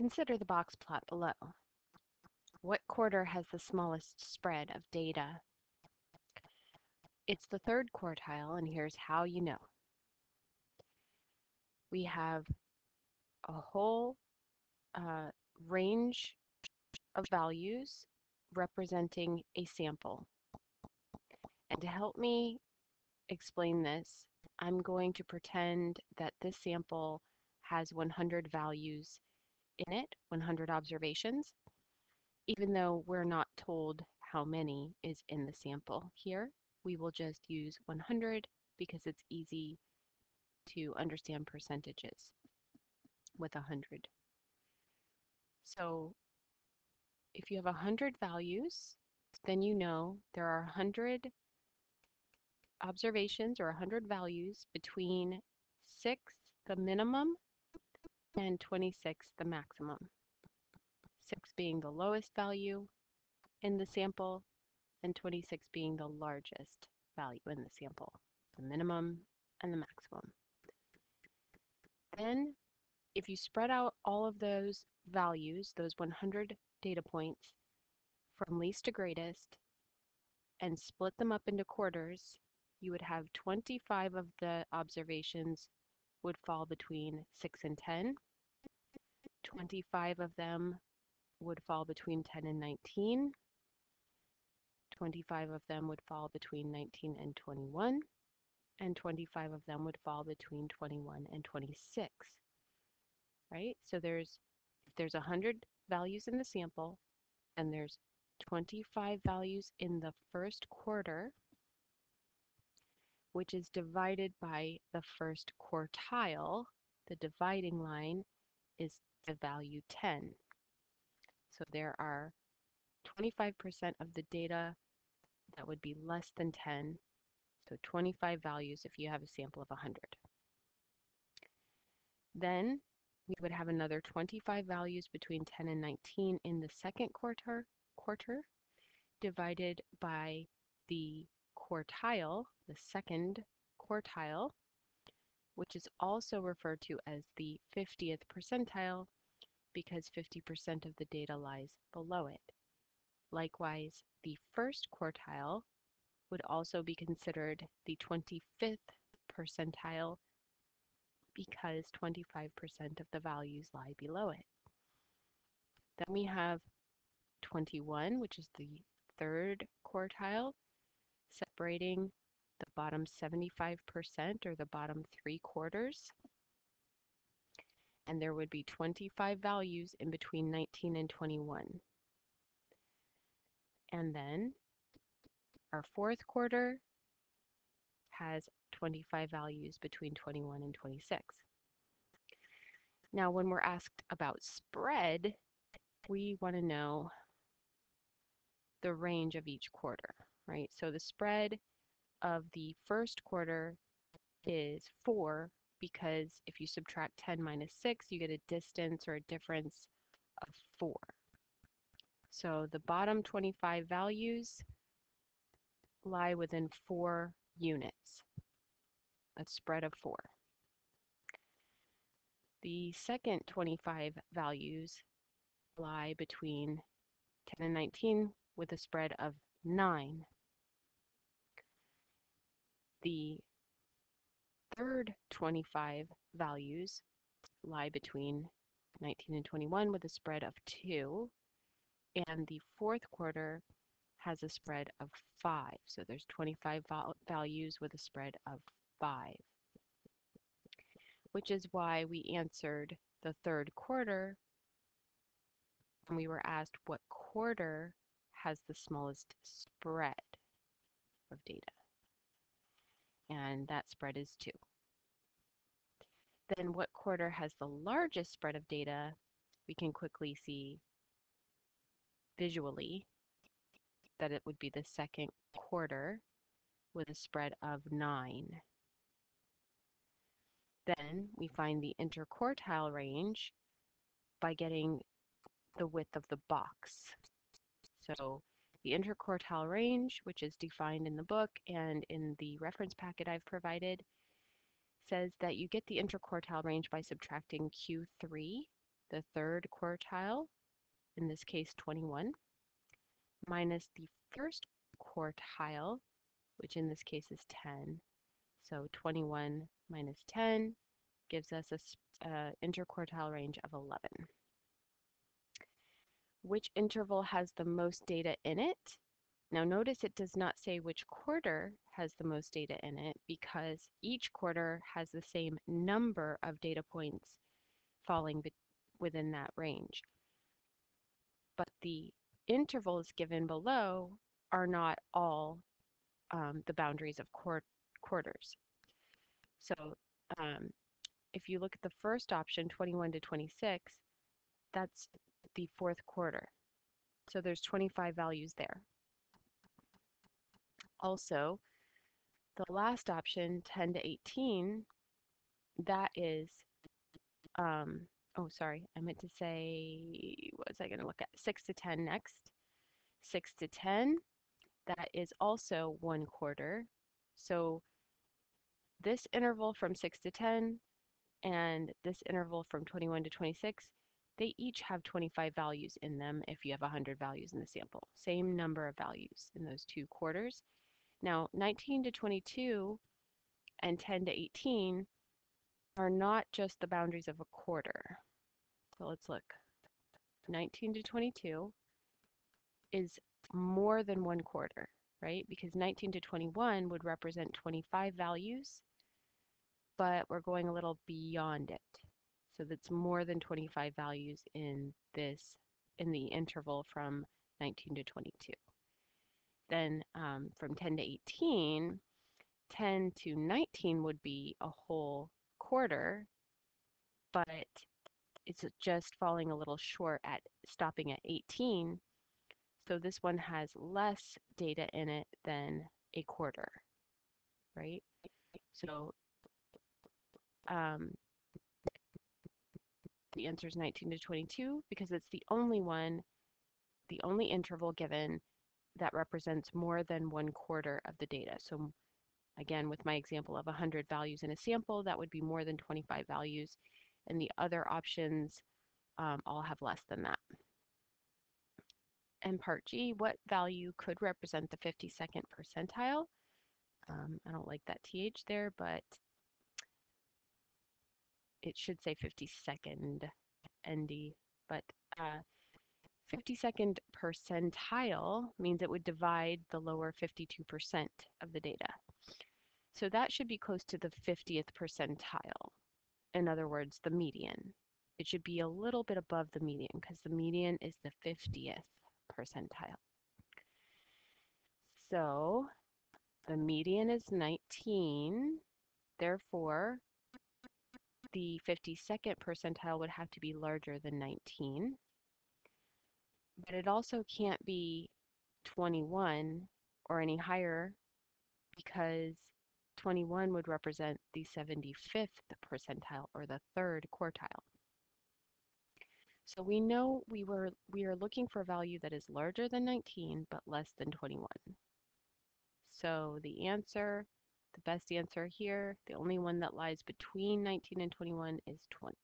Consider the box plot below. What quarter has the smallest spread of data? It's the third quartile, and here's how you know. We have a whole uh, range of values representing a sample. And to help me explain this, I'm going to pretend that this sample has 100 values in it, 100 observations, even though we're not told how many is in the sample here. We will just use 100 because it's easy to understand percentages with 100. So if you have 100 values, then you know there are 100 observations or 100 values between 6, the minimum, and 26, the maximum. 6 being the lowest value in the sample, and 26 being the largest value in the sample, the minimum and the maximum. Then, if you spread out all of those values, those 100 data points, from least to greatest, and split them up into quarters, you would have 25 of the observations would fall between 6 and 10. 25 of them would fall between 10 and 19. 25 of them would fall between 19 and 21. And 25 of them would fall between 21 and 26. Right? So there's if there's 100 values in the sample and there's 25 values in the first quarter, which is divided by the first quartile, the dividing line is the value 10. So there are 25% of the data that would be less than 10. So 25 values if you have a sample of 100. Then we would have another 25 values between 10 and 19 in the second quarter, quarter divided by the quartile, the second quartile, which is also referred to as the 50th percentile because 50% of the data lies below it. Likewise, the first quartile would also be considered the 25th percentile because 25% of the values lie below it. Then we have 21, which is the third quartile, separating the bottom 75% or the bottom three quarters. And there would be 25 values in between 19 and 21. And then our fourth quarter has 25 values between 21 and 26. Now, when we're asked about spread, we want to know the range of each quarter, right? So the spread of the first quarter is 4 because if you subtract 10 minus 6, you get a distance or a difference of 4. So the bottom 25 values lie within 4 units, a spread of 4. The second 25 values lie between 10 and 19 with a spread of 9. The third 25 values lie between 19 and 21 with a spread of 2. And the fourth quarter has a spread of 5. So there's 25 values with a spread of 5. Which is why we answered the third quarter and we were asked what quarter has the smallest spread of data and that spread is 2. Then what quarter has the largest spread of data, we can quickly see visually that it would be the second quarter with a spread of 9. Then we find the interquartile range by getting the width of the box. So the interquartile range, which is defined in the book and in the reference packet I've provided, says that you get the interquartile range by subtracting Q3 the third quartile, in this case 21, minus the first quartile, which in this case is 10. So 21 minus 10 gives us an uh, interquartile range of 11. Which interval has the most data in it? Now notice it does not say which quarter has the most data in it because each quarter has the same number of data points falling within that range. But the intervals given below are not all um, the boundaries of quart quarters. So um, if you look at the first option, 21 to 26, that's the fourth quarter. So there's 25 values there. Also, the last option, 10 to 18, that is, um, oh, sorry, I meant to say, what was I going to look at? 6 to 10 next. 6 to 10, that is also one quarter. So this interval from 6 to 10 and this interval from 21 to 26, they each have 25 values in them if you have 100 values in the sample. Same number of values in those two quarters. Now, 19 to 22 and 10 to 18 are not just the boundaries of a quarter. So let's look. 19 to 22 is more than one quarter, right? Because 19 to 21 would represent 25 values, but we're going a little beyond it. So that's more than 25 values in this, in the interval from 19 to 22. Then um, from 10 to 18, 10 to 19 would be a whole quarter, but it's just falling a little short at stopping at 18 so this one has less data in it than a quarter, right? So um, the answer is 19 to 22 because it's the only one, the only interval given that represents more than one quarter of the data. So again, with my example of 100 values in a sample, that would be more than 25 values. And the other options um, all have less than that. And part G, what value could represent the 52nd percentile? Um, I don't like that TH there, but it should say 52nd ND, but uh, 52nd percentile means it would divide the lower 52% of the data. So that should be close to the 50th percentile. In other words, the median. It should be a little bit above the median because the median is the 50th percentile. So the median is 19. Therefore, the 52nd percentile would have to be larger than 19. But it also can't be 21 or any higher because 21 would represent the 75th percentile or the third quartile. So we know we were we are looking for a value that is larger than 19 but less than 21. So the answer, the best answer here, the only one that lies between 19 and 21 is 20.